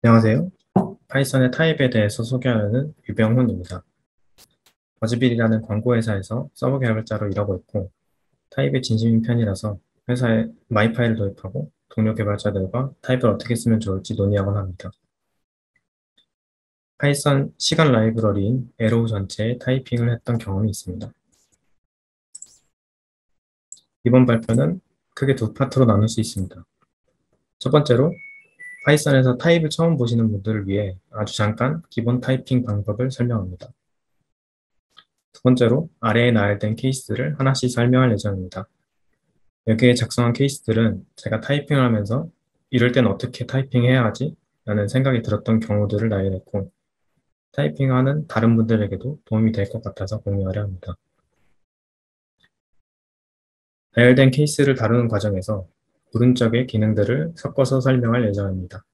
안녕하세요. 파이썬의 타입에 대해서 소개하는 유병훈입니다. 버즈빌이라는 광고회사에서 서버 개발자로 일하고 있고 타입에 진심인 편이라서 회사에 mypy를 도입하고 동료 개발자들과 타입을 어떻게 쓰면 좋을지 논의하곤 합니다. 파이썬 시간 라이브러리인 Arrow 전체에 타이핑을 했던 경험이 있습니다. 이번 발표는 크게 두 파트로 나눌 수 있습니다. 첫 번째로 파이썬에서 타입을 처음 보시는 분들을 위해 아주 잠깐 기본 타이핑 방법을 설명합니다. 두 번째로 아래에 나열된 케이스를 하나씩 설명할 예정입니다. 여기에 작성한 케이스들은 제가 타이핑을 하면서 이럴 땐 어떻게 타이핑해야 하지? 라는 생각이 들었던 경우들을 나열했고 타이핑하는 다른 분들에게도 도움이 될 것 같아서 공유하려 합니다. 나열된 케이스를 다루는 과정에서 오른쪽의 기능들을 섞어서 설명할 예정입니다.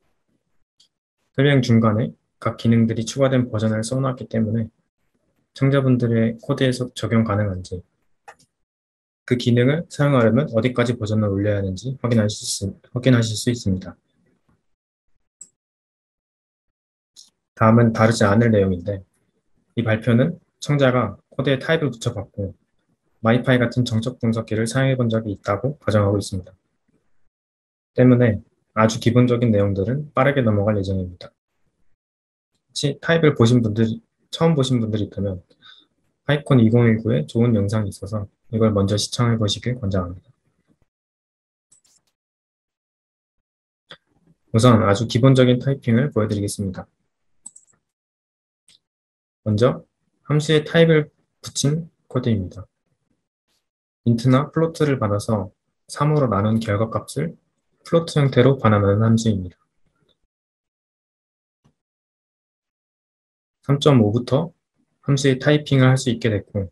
설명 중간에 각 기능들이 추가된 버전을 써놨기 때문에 청자분들의 코드에서 적용 가능한지 그 기능을 사용하려면 어디까지 버전을 올려야 하는지 확인하실 수, 확인하실 수 있습니다. 다음은 다르지 않을 내용인데 이 발표는 청자가 코드에 타입을 붙여봤고 마이파이 같은 정적 분석기를 사용해 본 적이 있다고 가정하고 있습니다. 때문에 아주 기본적인 내용들은 빠르게 넘어갈 예정입니다. 혹시 타입을 보신 분들, 처음 보신 분들이 있다면 파이콘 2019에 좋은 영상이 있어서 이걸 먼저 시청해 보시길 권장합니다. 우선 아주 기본적인 타이핑을 보여드리겠습니다. 먼저 함수에 타입을 붙인 코드입니다. int나 float를 받아서 3으로 나눈 결과값을 float 형태로 반환하는 함수입니다. 3.5부터 함수의 타이핑을 할 수 있게 됐고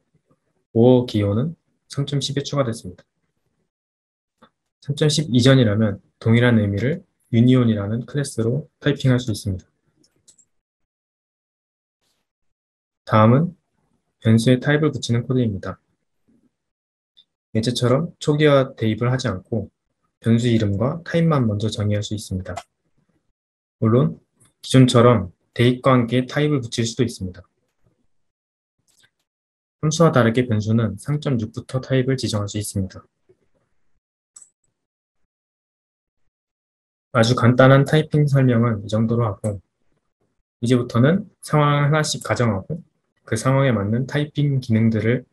5어 기호는 3.10에 추가됐습니다. 3.10 이전이라면 동일한 의미를 Union이라는 클래스로 타이핑할 수 있습니다. 다음은 변수에 타입을 붙이는 코드입니다. 예제처럼 초기화 대입을 하지 않고 변수 이름과 타입만 먼저 정의할 수 있습니다. 물론 기존처럼 대입과 함께 타입을 붙일 수도 있습니다. 함수와 다르게 변수는 3.6부터 타입을 지정할 수 있습니다. 아주 간단한 타이핑 설명은 이 정도로 하고 이제부터는 상황을 하나씩 가정하고 그 상황에 맞는 타이핑 기능들을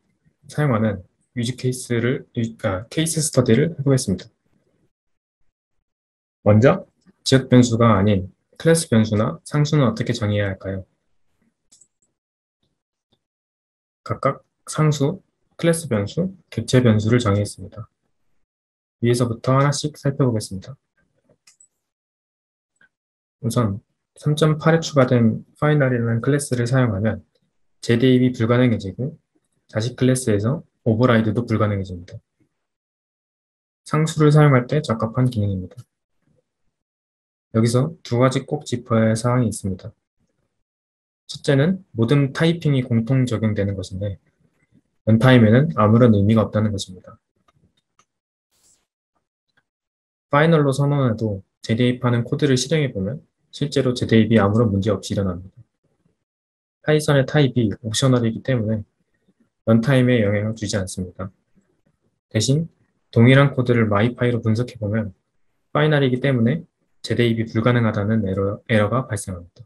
사용하는 use case를, 아, 케이스 스터디를 해보겠습니다. 먼저 지역 변수가 아닌 클래스 변수나 상수는 어떻게 정의해야 할까요? 각각 상수, 클래스 변수, 객체 변수를 정의했습니다. 위에서부터 하나씩 살펴보겠습니다. 우선 3.8에 추가된 Final이라는 클래스를 사용하면 재대입이 불가능해지고 자식 클래스에서 override도 불가능해집니다. 상수를 사용할 때 적합한 기능입니다. 여기서 두 가지 꼭 짚어야 할 사항이 있습니다. 첫째는 모든 타이핑이 공통 적용되는 것인데 runtime에는 아무런 의미가 없다는 것입니다. Final로 선언해도 재대입하는 코드를 실행해보면 실제로 재대입이 아무런 문제 없이 일어납니다. 파이썬의 타입이 optional이기 때문에 runtime에 영향을 주지 않습니다. 대신 동일한 코드를 mypy로 분석해보면 Final이기 때문에 재대입이 불가능하다는 에러, 에러가 발생합니다.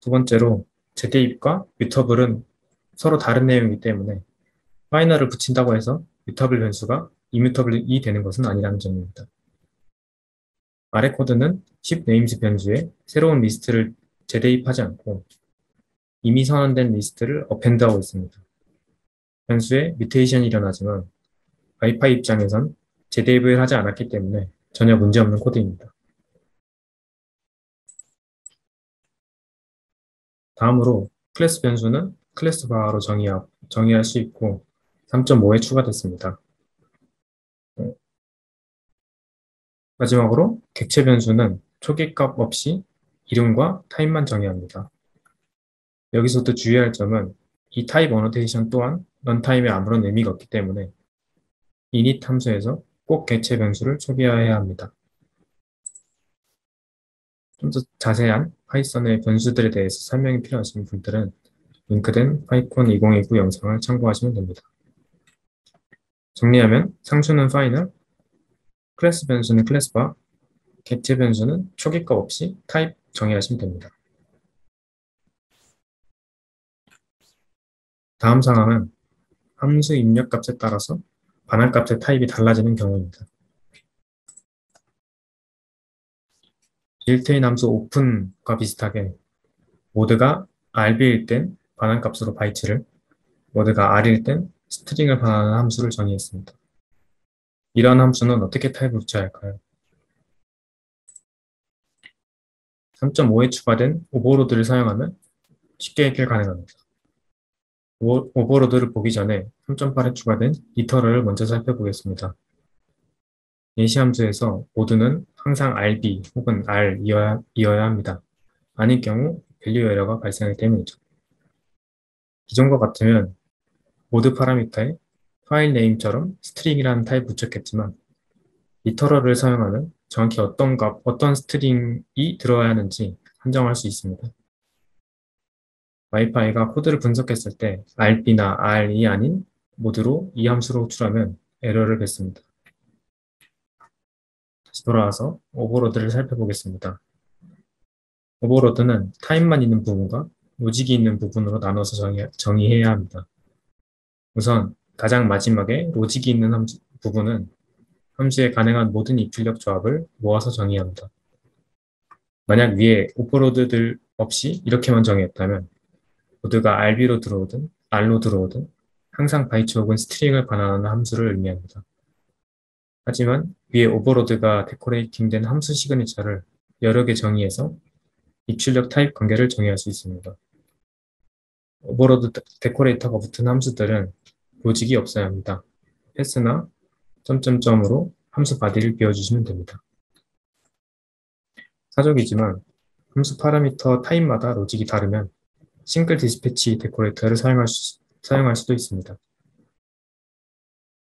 두 번째로 재대입과 mutable은 서로 다른 내용이기 때문에 Final을 붙인다고 해서 mutable 변수가 immutable이 되는 것은 아니라는 점입니다. 아래 코드는 10 names 변수에 새로운 리스트를 재대입하지 않고 이미 선언된 리스트를 append하고 있습니다. 변수에 mutation이 일어나지만 mypy 입장에선 재대입을 하지 않았기 때문에 전혀 문제없는 코드입니다. 다음으로 클래스 변수는 ClassVar로 정의하, 정의할 수 있고 3.5에 추가됐습니다. 마지막으로 객체 변수는 초기값 없이 이름과 타입만 정의합니다. 여기서도 주의할 점은 이 타입 annotation 또한 runtime에 아무런 의미가 없기 때문에 init 함수에서 꼭 객체 변수를 초기화해야 합니다. 좀 더 자세한 파이썬의 변수들에 대해서 설명이 필요하신 분들은 링크된 PyCon 2029 영상을 참고하시면 됩니다. 정리하면 상수는 Final, 클래스 변수는 ClassVar, 객체 변수는 초기값 없이 타입 정의하시면 됩니다. 다음 상황은 함수 입력 값에 따라서 반환 값의 타입이 달라지는 경우입니다. 빌트인 함수 open과 비슷하게 모드가 RB일 땐 반환 값으로 바이트를, 모드가 R일 땐 string을 반환하는 함수를 정의했습니다. 이러한 함수는 어떻게 타입을 붙여야 할까요? 3.5에 추가된 overload를 사용하면 쉽게 해결 가능합니다. overload를 보기 전에 3.8에 추가된 Literal을 먼저 살펴보겠습니다. 예시 함수에서 모드는 항상 RB 혹은 R이어야, 이어야 합니다. 아닐 경우 ValueError가 발생하기 때문이죠. 기존과 같으면 모드 파라미터에 filename처럼 string이라는 타입 붙였겠지만 Literal을 사용하면 정확히 어떤 값, 어떤 string이 들어야 하는지 한정할 수 있습니다. mypy가 코드를 분석했을 때 RB나 R이 아닌 모드로 이 함수로 호출하면 에러를 뱉습니다. 다시 돌아와서 overload를 살펴보겠습니다. overload는 타입만 있는 부분과 로직이 있는 부분으로 나눠서 정의, 해야 합니다. 우선 가장 마지막에 로직이 있는 함수, 부분은 함수에 가능한 모든 입출력 조합을 모아서 정의합니다. 만약 위에 overload들 없이 이렇게만 정의했다면 모드가 RB로 들어오든 R로 들어오든 항상 바이트 혹은 string을 반환하는 함수를 의미합니다. 하지만 위에 overload가 decorating된 함수 signature를 여러 개 정의해서 입출력 타입 관계를 정의할 수 있습니다. overload decorator가 붙은 함수들은 로직이 없어야 합니다. pass나 점점점으로 함수 body를 비워주시면 됩니다. 사족이지만 함수 파라미터 타입마다 로직이 다르면 singledispatch decorator를 사용할, 수, 사용할 수도 있습니다.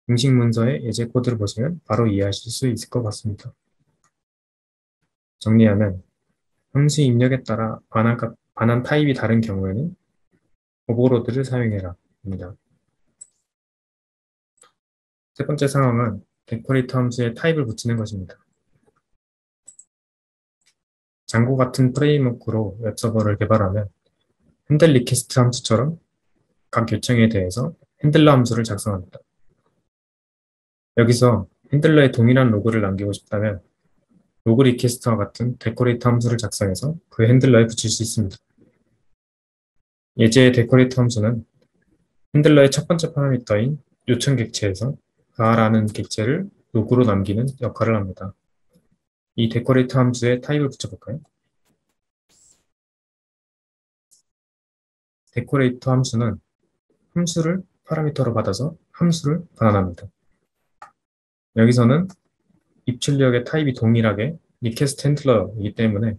공식 문서의 예제 코드를 보시면 바로 이해하실 수 있을 것 같습니다. 정리하면 함수 입력에 따라 반환, 반환 타입이 다른 경우에는 overload를 사용해라 입니다. 세 번째 상황은 decorator 함수에 타입을 붙이는 것입니다. Django 같은 framework로 웹서버를 개발하면 handle request 함수처럼 각 요청에 대해서 handler 함수를 작성합니다. 여기서 handler에 동일한 로그를 남기고 싶다면 log request와 같은 decorator 함수를 작성해서 그 handler에 붙일 수 있습니다. 예제의 decorator 함수는 handler의 첫 번째 파라미터인 요청 객체에서 가라는 객체를 로그로 남기는 역할을 합니다. 이 decorator 함수에 타입을 붙여볼까요? decorator 함수는 함수를 파라미터로 받아서 함수를 반환합니다. 여기서는 입출력의 타입이 동일하게 request handler이기 때문에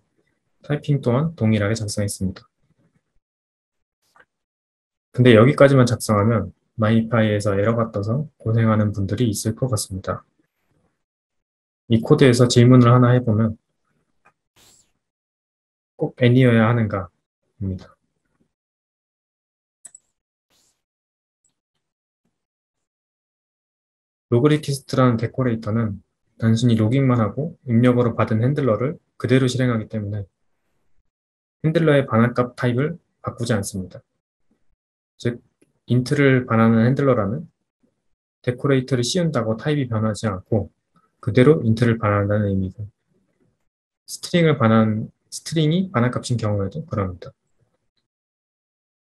typing 또한 동일하게 작성했습니다. 근데 여기까지만 작성하면 mypy에서 에러가 떠서 고생하는 분들이 있을 것 같습니다. 이 코드에서 질문을 하나 해보면 꼭 Any이어야 하는가? 입니다. log request라는 decorator는 단순히 logging만 하고 입력으로 받은 handler를 그대로 실행하기 때문에 handler의 반환값 타입을 바꾸지 않습니다. 즉, int를 반환하는 handler라면 decorator를 씌운다고 타입이 변하지 않고 그대로 int를 반환한다는 의미고 string을 반환, string이 반환값인 경우에도 그렇습니다.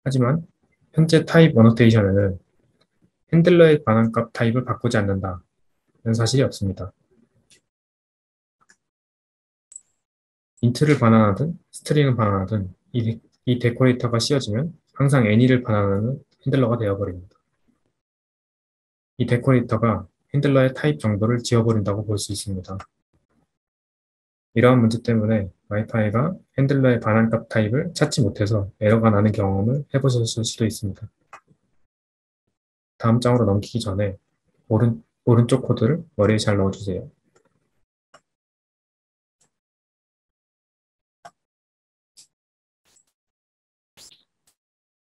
하지만 현재 타입 annotation에는 handler의 반환값 타입을 바꾸지 않는다는 사실이 없습니다. int를 반환하든 string을 반환하든 이, 이 decorator가 씌워지면 항상 Any를 반환하는 handler가 되어버립니다. 이 decorator가 handler의 타입 정보를 지워버린다고 볼 수 있습니다. 이러한 문제 때문에 mypy가 handler의 반환값 타입을 찾지 못해서 에러가 나는 경험을 해보셨을 수도 있습니다. 다음 장으로 넘기기 전에 오른, 오른쪽 코드를 머리에 잘 넣어주세요.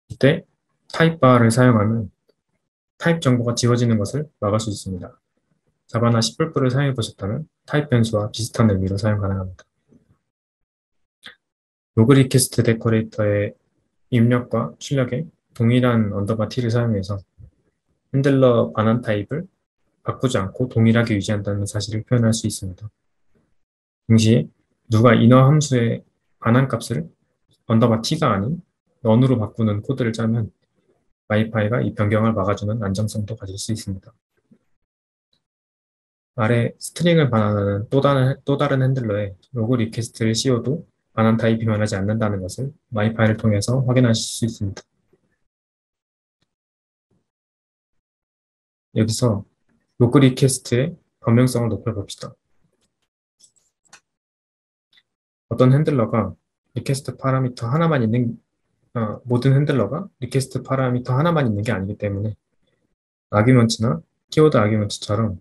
이때 TypeVar를 사용하면 타입 정보가 지워지는 것을 막을 수 있습니다. 자바나 10불을 사용해 보셨다면 타입 변수와 비슷한 의미로 사용 가능합니다. log request decorator의 입력과 출력에 동일한 underbar t를 사용해서 handler 반환 타입을 바꾸지 않고 동일하게 유지한다는 사실을 표현할 수 있습니다. 동시에 누가 inner 함수의 반환 값을 underbar t가 아닌 None으로 바꾸는 코드를 짜면 mypy가 이 변경을 막아주는 안전성도 가질 수 있습니다. 아래 string을 반환하는 또 다른, 또 다른 handler에 log request를 씌워도 반환 타입이 변하지 않는다는 것을 mypy를 통해서 확인하실 수 있습니다. 여기서 log request의 범용성을 높여봅시다. 어떤 handler가 request 파라미터 하나만 있는 어, 모든 handler가 request 파라미터 하나만 있는 게 아니기 때문에 arguments나 keyword arguments처럼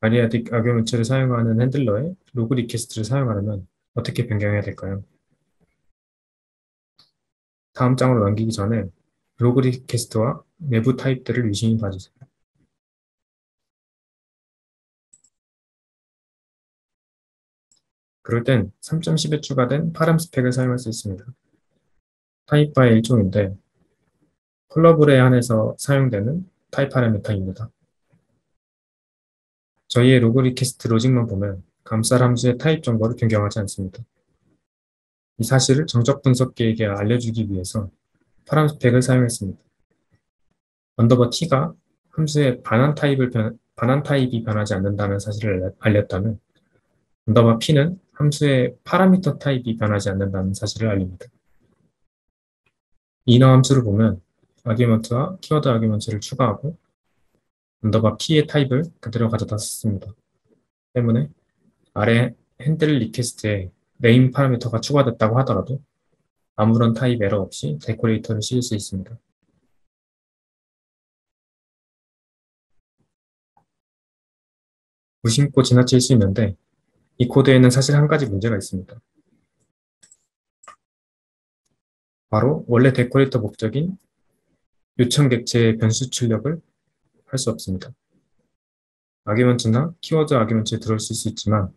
variadic arguments를 사용하는 handler에 log request를 사용하려면 어떻게 변경해야 될까요? 다음 장으로 넘기기 전에 log request와 내부 타입들을 유심히 봐주세요. 그럴 땐 3.10에 추가된 ParamSpec을 사용할 수 있습니다. TypeVar의 일종인데 callable에 한해서 사용되는 타입 파라미터입니다. 저희의 log request logic만 보면 감쌀 함수의 타입 정보를 변경하지 않습니다. 이 사실을 정적 분석기에게 알려주기 위해서 ParamSpec을 사용했습니다. underbar t가 함수의 반환 타입을 변, 반환 타입이 변하지 않는다는 사실을 알렸다면 underbar p는 함수의 파라미터 타입이 변하지 않는다는 사실을 알립니다. inner 함수를 보면 argument와 keyword argument를 추가하고 underbar p의 타입을 그대로 가져다 썼습니다. 때문에 아래 handle request에 name 파라미터가 추가됐다고 하더라도 아무런 타입 에러 없이 decorator를 씌울 수 있습니다. 무심코 지나칠 수 있는데 이 코드에는 사실 한 가지 문제가 있습니다. 바로 원래 decorator 목적인 요청 객체의 변수 출력을 할 수 없습니다. argument나 keyword argument에 들어있을 수 있지만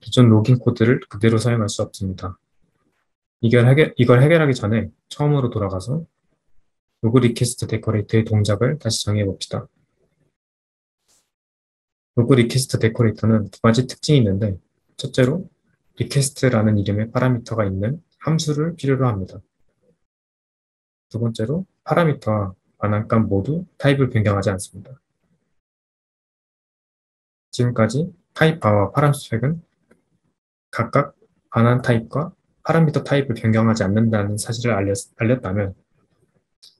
기존 logging 코드를 그대로 사용할 수 없습니다. 이걸, 해결, 이걸 해결하기 전에 처음으로 돌아가서 log request decorator의 동작을 다시 정해 봅시다. log request decorator는 두 가지 특징이 있는데 첫째로 request라는 이름의 파라미터가 있는 함수를 필요로 합니다. 두 번째로 파라미터와 반환값 모두 타입을 변경하지 않습니다. 지금까지 TypeVar와 ParamSpec은 각각 반환 타입과 파라미터 타입을 변경하지 않는다는 사실을 알렸, 알렸다면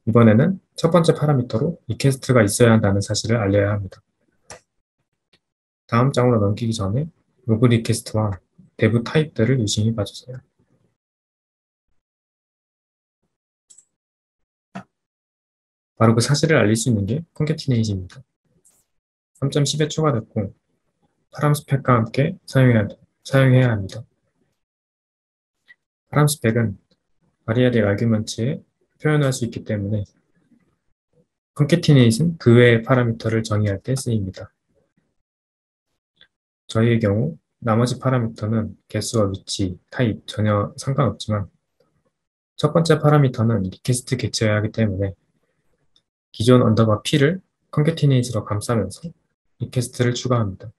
이번에는 첫 번째 파라미터로 request가 있어야 한다는 사실을 알려야 합니다. 다음 장으로 넘기기 전에 log request와 내부 타입들을 유심히 봐주세요. 바로 그 사실을 알릴 수 있는 게 Concatenate입니다. 3.10에 추가됐고 ParamSpec과 함께 사용해야, 사용해야 합니다. ParamSpec은 variadic argument에 표현할 수 있기 때문에 Concatenate는 그 외의 파라미터를 정의할 때 쓰입니다. 저희의 경우 나머지 파라미터는 개수와 위치, 타입 전혀 상관없지만 첫 번째 파라미터는 request 객체여야 하기 때문에 기존 언더바 p를 컨캐티네이즈로 감싸면서 request를 추가합니다.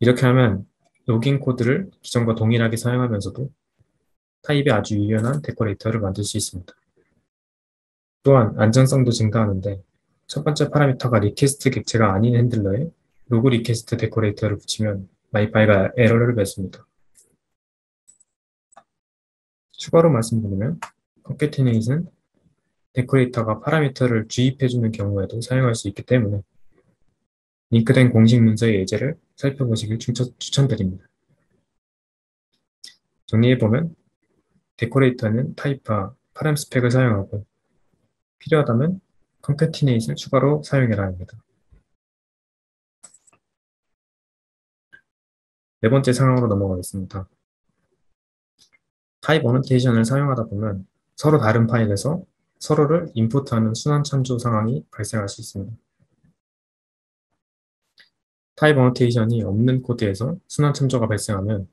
이렇게 하면 logging 코드를 기존과 동일하게 사용하면서도 타입에 아주 유연한 decorator를 만들 수 있습니다. 또한 안전성도 증가하는데 첫 번째 파라미터가 request 객체가 아닌 handler에 log request decorator를 붙이면 mypy가 에러를 냅니다. 추가로 말씀드리면 Concatenate는 decorator가 파라미터를 주입해주는 경우에도 사용할 수 있기 때문에 link된 공식 문서의 예제를 살펴보시길 추천드립니다. 정리해보면 decorator는 TypeVar와 ParamSpec을 사용하고 필요하다면 Concatenate를 추가로 사용해야 합니다. 네 번째 상황으로 넘어가겠습니다. 타입 annotation을 사용하다 보면 서로 다른 파일에서 서로를 인풋하는 순환 참조 상황이 발생할 수 있습니다. 타입 annotation이 없는 코드에서 순환 참조가 발생하면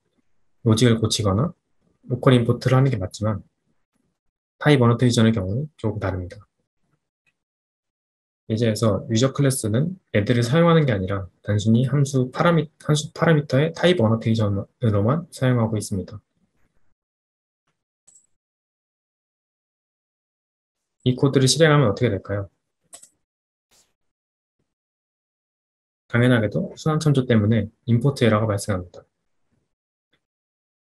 로직을 고치거나 local import를 하는 게 맞지만 타입 annotation의 경우는 조금 다릅니다. 예제에서 user 클래스는 add를 사용하는 게 아니라 단순히 함수, 파라미, 함수 파라미터의 타입 annotation으로만 사용하고 있습니다. 이 코드를 실행하면 어떻게 될까요? 당연하게도 순환 참조 때문에 import 에러가 발생합니다.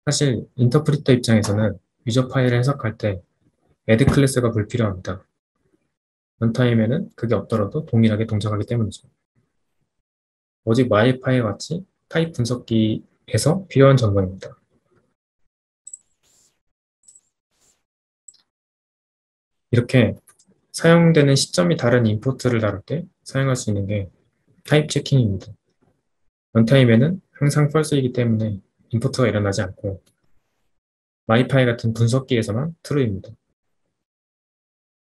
사실 인터프리터 입장에서는 user 파일을 해석할 때 add 클래스가 불필요합니다. runtime에는 그게 없더라도 동일하게 동작하기 때문이죠. 오직 mypy 같이 타입 분석기에서 필요한 정보입니다. 이렇게 사용되는 시점이 다른 import를 다룰 때 사용할 수 있는 게 TYPE_CHECKING입니다. 런타임에는 항상 false이기 때문에 import가 일어나지 않고 mypy 같은 분석기에서만 true입니다.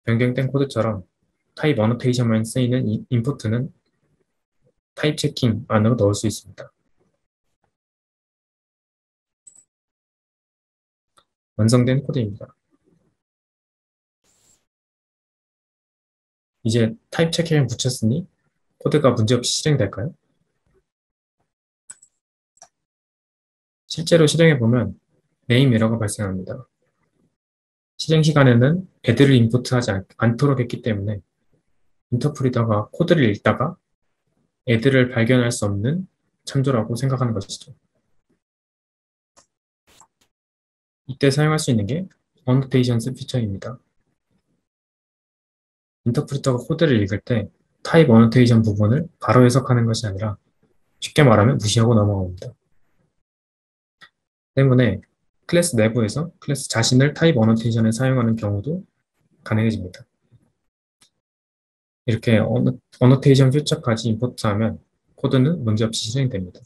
변경된 코드처럼 타입 annotation만 쓰이는 import는 TYPE_CHECKING 안으로 넣을 수 있습니다. 완성된 코드입니다. 이제 TYPE_CHECKING을 붙였으니 코드가 문제없이 실행될까요? 실제로 실행해보면 NameError가 발생합니다. 실행 시간에는 Ad를 인풋하지 않도록 했기 때문에 인터프리터가 코드를 읽다가 애들을 발견할 수 없는 참조라고 생각하는 것이죠. 이때 사용할 수 있는 게 annotations future입니다. 인터프리터가 코드를 읽을 때 타입 annotation 부분을 바로 해석하는 것이 아니라 쉽게 말하면 무시하고 넘어갑니다. 때문에 클래스 내부에서 클래스 자신을 타입 annotation에 사용하는 경우도 가능해집니다. 이렇게 어노, annotation future까지 import하면 코드는 문제없이 실행됩니다.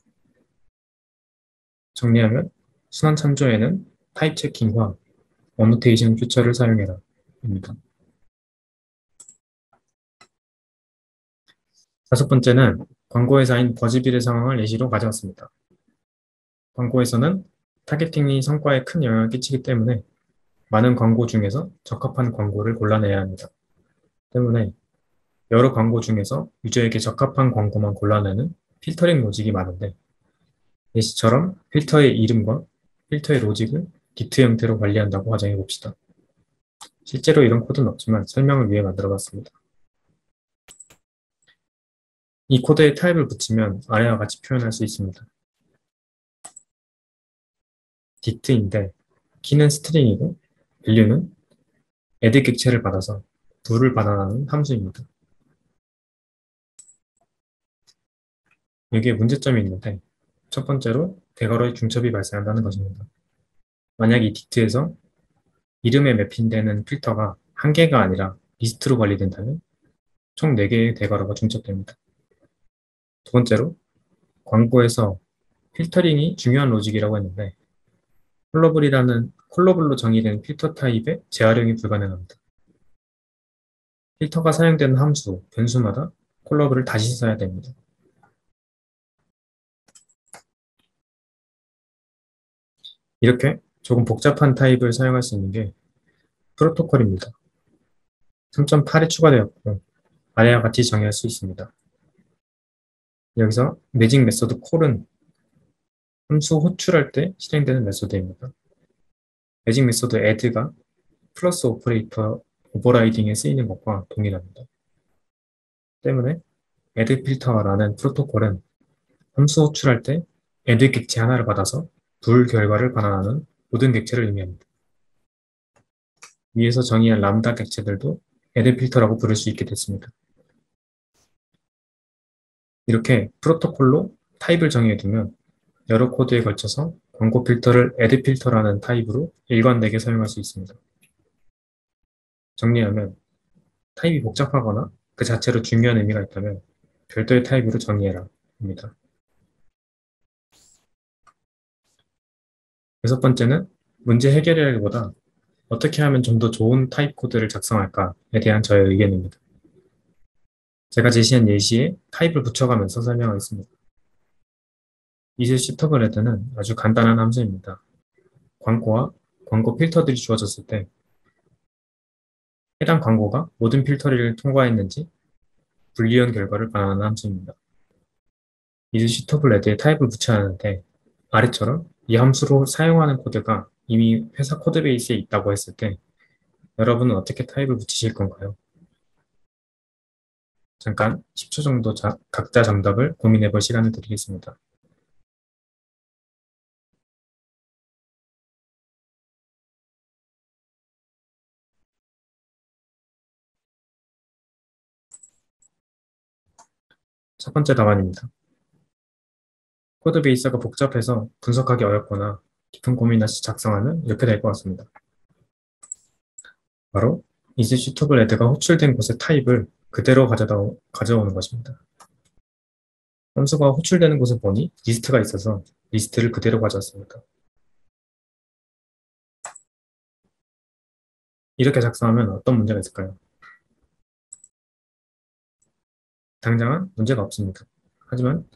정리하면 순환 참조에는 TYPE_CHECKING과 annotation future를 사용해라 입니다. 다섯 번째는 광고회사인 버즈빌의 상황을 예시로 가져왔습니다. 광고에서는 타겟팅이 성과에 큰 영향을 끼치기 때문에 많은 광고 중에서 적합한 광고를 골라내야 합니다. 때문에 여러 광고 중에서 유저에게 적합한 광고만 골라내는 필터링 로직이 많은데 예시처럼 필터의 이름과 필터의 로직을 dict 형태로 관리한다고 가정해 봅시다. 실제로 이런 코드는 없지만 설명을 위해 만들어 봤습니다. 이 코드에 타입을 붙이면 아래와 같이 표현할 수 있습니다. dict인데 키는 string이고 value는 Ad 객체를 받아서 둘을 반환하는 함수입니다. 여기에 문제점이 있는데 첫 번째로 대괄호의 중첩이 발생한다는 것입니다. 만약 이 dict에서 이름에 매핑되는 필터가 한 개가 아니라 리스트로 관리된다면 총 4개의 대괄호가 중첩됩니다. 두 번째로 광고에서 필터링이 중요한 로직이라고 했는데 Callable이라는 Callable로 정의된 필터 타입의 재활용이 불가능합니다. 필터가 사용되는 함수, 변수마다 Callable을 다시 써야 됩니다. 이렇게 조금 복잡한 타입을 사용할 수 있는 게 프로토콜입니다. 3.8에 추가되었고 아래와 같이 정의할 수 있습니다. 여기서 magic method call은 함수 호출할 때 실행되는 method입니다. magic method add가 플러스 operator overriding에 쓰이는 것과 동일합니다. 때문에 Ad 필터라는 프로토콜은 함수 호출할 때 Ad 객체 하나를 받아서 bool 결과를 반환하는 모든 객체를 의미합니다. 위에서 정의한 람다 객체들도 Ad 필터라고 부를 수 있게 됐습니다. 이렇게 프로토콜로 타입을 정해두면 여러 코드에 걸쳐서 광고 필터를 Ad 필터라는 타입으로 일관되게 사용할 수 있습니다. 정리하면 타입이 복잡하거나 그 자체로 중요한 의미가 있다면 별도의 타입으로 정의해라 입니다. 여섯 번째는 문제 해결이라기보다 어떻게 하면 좀 더 좋은 타입 코드를 작성할까에 대한 저의 의견입니다. 제가 제시한 예시에 타입을 붙여가면서 설명하겠습니다. is suitable ad는 아주 간단한 함수입니다. 광고와 광고 필터들이 주어졌을 때 해당 광고가 모든 필터를 통과했는지 boolean 결과를 반환하는 함수입니다. is suitable ad에 타입을 붙여야 하는데 아래처럼 이 함수를 사용하는 코드가 이미 회사 code base에 있다고 했을 때 여러분은 어떻게 타입을 붙이실 건가요? 잠깐 10초 정도 자, 각자 정답을 고민해 볼 시간을 드리겠습니다. 첫 번째 답안입니다. code base가 복잡해서 분석하기 어렵거나 깊은 고민 없이 작성하면 이렇게 될 것 같습니다. 바로 is suitable ad가 호출된 곳의 타입을 그대로 가져다, 가져오는 것입니다. 함수가 호출되는 곳을 보니 리스트가 있어서 리스트를 그대로 가져왔습니다. 이렇게 작성하면 어떤 문제가 있을까요? 당장은 문제가 없습니다. 하지만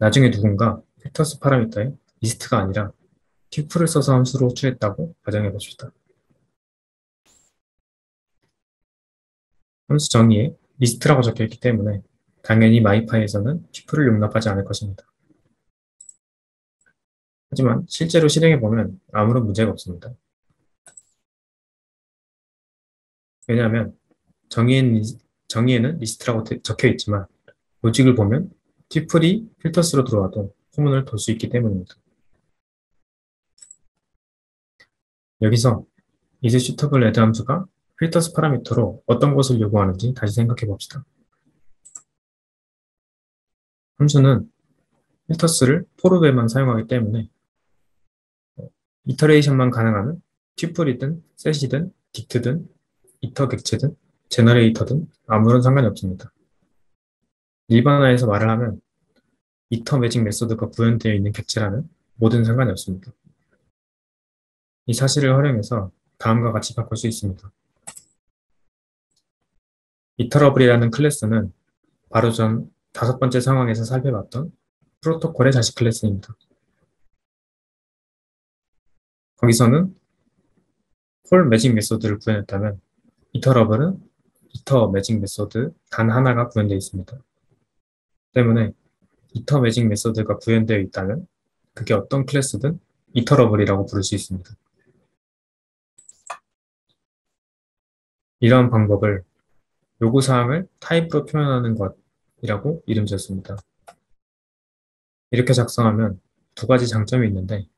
나중에 누군가 filters parameter에 리스트가 아니라 tuple을 써서 함수를 호출했다고 가정해 봅시다. 함수 정의에 리스트라고 적혀 있기 때문에 당연히 mypy에서는 tuple을 용납하지 않을 것입니다. 하지만 실제로 실행해 보면 아무런 문제가 없습니다. 왜냐하면 정의에는, 정의에는 리스트라고 적혀 있지만 로직을 보면 tuple이 filters로 들어와도 for문을 돌 수 있기 때문입니다. 여기서 is suitable lead 함수가 filters 파라미터로 어떤 것을 요구하는지 다시 생각해 봅시다. 함수는 filters를 for loop에만 사용하기 때문에 iteration만 가능한 튜플이든 셋이든 딕트든 이터 객체든 제너레이터든 아무런 상관이 없습니다. 일반화해서 말을 하면 iter magic method가 구현되어 있는 객체라면 뭐든 상관이 없습니다. 이 사실을 활용해서 다음과 같이 바꿀 수 있습니다. Iterable이라는 클래스는 바로 전 다섯 번째 상황에서 살펴봤던 프로토콜의 자식 클래스입니다. 거기서는 call magic method를 구현했다면 Iterable은 iter magic method 단 하나가 구현되어 있습니다. 때문에 iter magic method가 구현되어 있다면 그게 어떤 클래스든 Iterable이라고 부를 수 있습니다. 이러한 방법을 요구사항을 타입으로 표현하는 것이라고 이름 지었습니다. 이렇게 작성하면 두 가지 장점이 있는데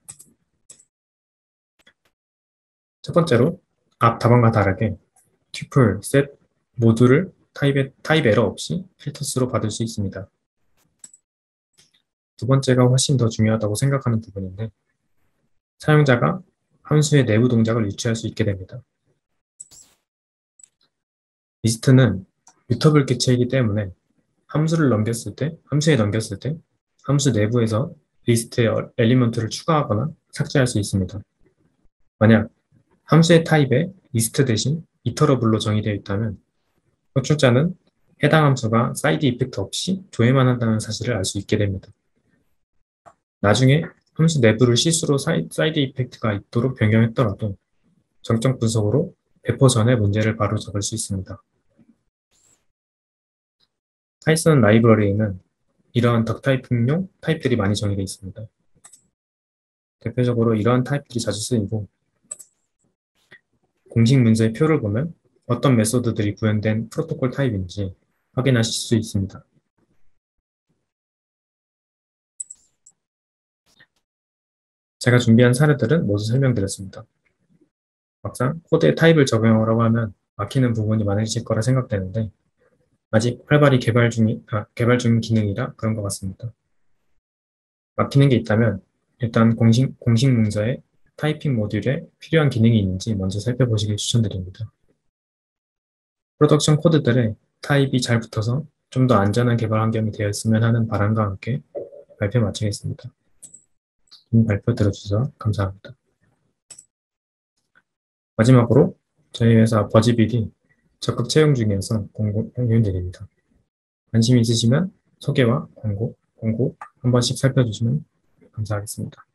첫 번째로 앞 답안과 다르게 tuple, set 모두를 타입, 타입 에러 없이 filters로 받을 수 있습니다. 두 번째가 훨씬 더 중요하다고 생각하는 부분인데 사용자가 함수의 내부 동작을 유추할 수 있게 됩니다. 리스트는 mutable 객체이기 때문에 함수를 넘겼을 때, 함수에 넘겼을 때 함수 내부에서 리스트에 element를 추가하거나 삭제할 수 있습니다. 만약 함수의 타입에 리스트 대신 Iterable로 정의되어 있다면 호출자는 해당 함수가 side effect 없이 조회만 한다는 사실을 알 수 있게 됩니다. 나중에 함수 내부를 실수로 side effect가 있도록 변경했더라도 정적 분석으로 배포 전에 문제를 바로 잡을 수 있습니다. 파이썬 라이브러리에는 이러한 duck typing용 타입들이 많이 정의되어 있습니다. 대표적으로 이러한 타입들이 자주 쓰이고 공식 문서의 표를 보면 어떤 method들이 구현된 프로토콜 타입인지 확인하실 수 있습니다. 제가 준비한 사례들은 모두 설명드렸습니다. 막상 코드에 타입을 적용하라고 하면 막히는 부분이 많으실 거라 생각되는데 아직 활발히 개발 중, 아, 개발 중 기능이라 그런 것 같습니다. 막히는 게 있다면 일단 공식, 공식 문서에 typing 모듈에 필요한 기능이 있는지 먼저 살펴보시길 추천드립니다. production 코드들의 타입이 잘 붙어서 좀 더 안전한 개발 환경이 되었으면 하는 바람과 함께 발표 마치겠습니다. 긴 발표 들어주셔서 감사합니다. 마지막으로 저희 회사 버즈빌이 적극 채용 중이어서 공고, 공유드립니다. 관심 있으시면 소개와 광고, 공고 한 번씩 살펴주시면 감사하겠습니다.